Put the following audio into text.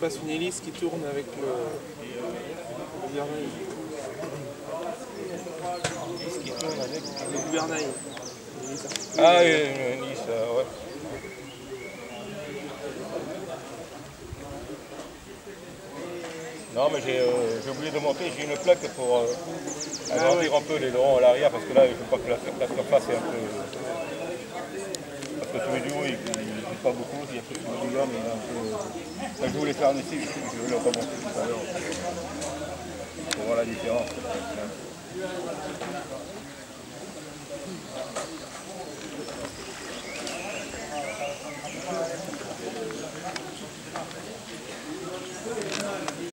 fasse une hélice qui tourne avec le, le gouvernail. Une hélice qui tourne avec le gouvernail. Ah, une, une hélice, euh, ouais. Non, mais j'ai euh, j'ai oublié de monter, j'ai une plaque pour euh, agrandir un peu l'aileron à l'arrière parce que là, je ne veux pas que la, la surface est un peu. Parce que celui du haut, pas beaucoup, il y a plus de gars, mais. Ça, je voulais faire un essai, je je voulais pas monter tout à l'heure. Pour voir la différence.